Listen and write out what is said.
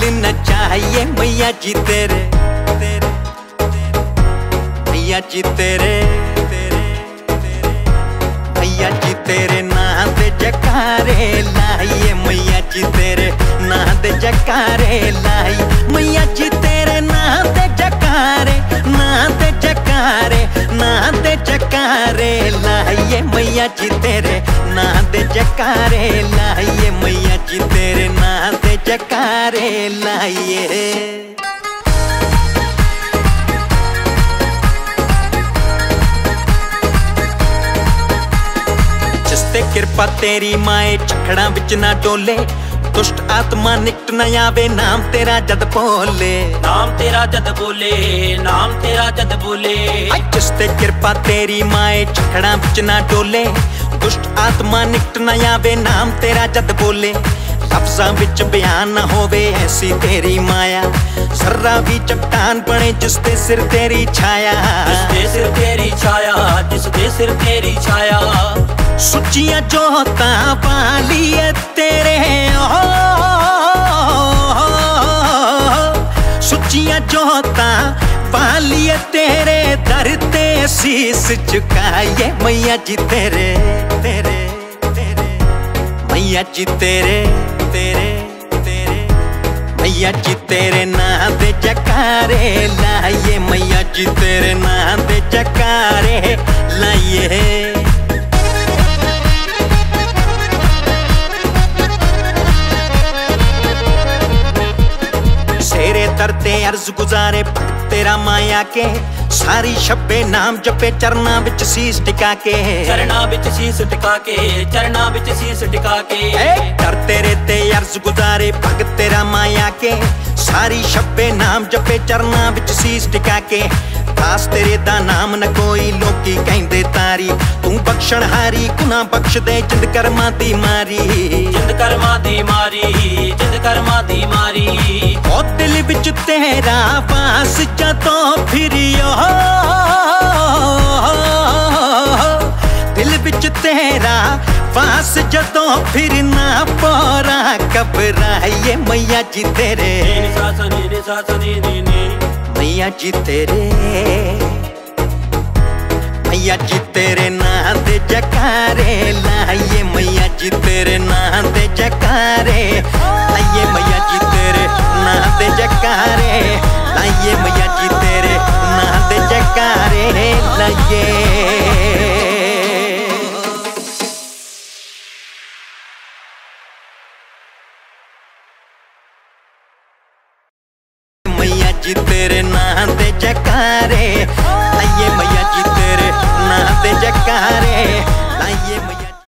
बोलना चाहिए, मैया जी तेरे तेरे मैया जी तेरे तेरे। मैया जी तेरे नाद जकारे लाइए, मैया जी तेरे नाद जकारे लाइए। मैया जी तेरे नाद जकारे नाद जकारे नाद जकारे लाइए। मैया जी तेरे नाद जकारे लाइए, मैया जी तेरे नाद ਨਾਮ ਤੇਰਾ ਜਦ ਬੋਲੇ ਨਾਮ ਤੇਰਾ ਜਦ ਬੋਲੇ ਆਈ ਜਿਸ ਤੇ ਕਿਰਪਾ ਤੇਰੀ ਮਾਏ ਝਖੜਾਂ ਵਿੱਚ ਨਾ ਡੋਲੇ ਦੁਸ਼ਟ ਆਤਮਾ ਨਿਕਟ ਨਾ ਆਵੇ ਨਾਮ ਤੇਰਾ ਜਦ ਬੋਲੇ ਲਫ਼ਜ਼ਾਂ ਵਿੱਚ ਬਿਆਨ ਨਾ ਹੋਵੇ ਐਸੀ ਤੇਰੀ ਮਾਇਆ ਸਰਰਾ ਵੀ ਚਟਾਨ ਬਣੇ ਜਿਸ ਤੇ ਸਿਰ ਤੇਰੀ ਛਾਇਆ ਜਿਸ ਦੇ ਸਿਰ ਤੇਰੀ ਛਾਇਆ ਜਿਸ ਦੇ ਸਿਰ ਤੇਰੀ ਛਾਇਆ ਸੁੱਚੀਆਂ ਜੋਤਾਂ ਵਾਲੀਏ ਤੇਰੇ ਓ ਸੁੱਚੀਆਂ ਜੋਤਾਂ ਵਾਲੀਏ ਤੇਰੇ ਦਰ ਤੇ ਸੀਸ ਝੁਕਾਈਏ ਮਈਆ ਜੀ ਤੇਰੇ ਤੇਰੇ ਤੇਰੇ ਮਈਆ ਜੀ ਤੇਰੇ ਤੇਰੇ ਤੇਰੇ ਮਈਆ ਜੀ ਤੇਰੇ ਨਾਂ ਦੇ ਕਰਤੇ ਅਰਜ਼ ਗੁਜ਼ਾਰੇ ਤੇਰਾ ਮਾਇਆ ਕੇ। ਸਾਰੀ ਛੱਪੇ ਨਾਮ ਜਪੇ ਚਰਨਾ ਵਿੱਚ ਸੀਸ ਟਿਕਾ ਕੇ। ਚਰਨਾ ਵਿੱਚ ਸੀਸ ਟਿਕਾ ਕੇ ਚਰਨਾ ਵਿੱਚ ਸੀਸ ਟਿਕਾ ਕੇ। ਏ ਕਰ ਤੇਰੇ ਤੇ ਅਰਜ਼ ਗੁਜ਼ਾਰੇ ਭਗਤ ਕੇ ਸਾਰੀ ਛੱਪੇ ਨਾਮ ਜਪੇ ਚਰਨਾ ਵਿੱਚ ਸੀਸ ਟਿਕਾ ਕੇ। ਦਾਸ ਤੇਰੇ ਦਾ ਨਾਮ ਨਾ ਕੋਈ ਲੋਕੀ ਕਹਿੰਦੇ ਤਾਰੀ। ਤੂੰ ਬਖਸ਼ਣ ਹਾਰੀ ਗੁਨਾ ਬਖਸ਼ਦੇ ਜਿੰਦ ਕਰਮਾਂ ਦੀ ਮਾਰੀ। ਜਿੰਦ ਕਰਮਾਂ ਦੀ ਮਾਰੀ ਜਿੰਦ ਕਰਮਾਂ ਦੀ ਮਾਰੀ। ਉਹ ਦਿਲ ਵਿੱਚ ਤੇਰਾ ਵਾਸ ਜਦੋਂ ਫਿਰਿਓ बिच तेरा पास जदों फिरना पौरा। घबराइए मैया जी तेरे। मैया जी तेरे। मैया जी तेरे ना दे जकारे। लाइए मैया जी तेरे ना दे जकारे। लाइए मैया जी तेरे ना दे जकारे। लाइए मैया तेरे नाते चकारे